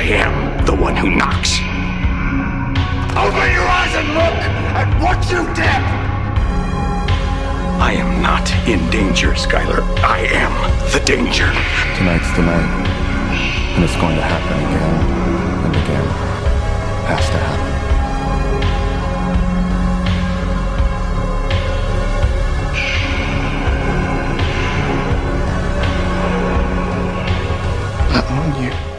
I am the one who knocks. Open your eyes and look at what you did! I am not in danger, Skyler. I am the danger. Tonight's the night. And it's going to happen again and again. Has to happen. I own you.